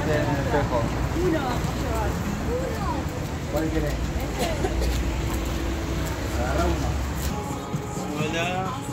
Mírate en el espejo. Uno vamos ¿Cuál. Este. Agarra uno. Hola.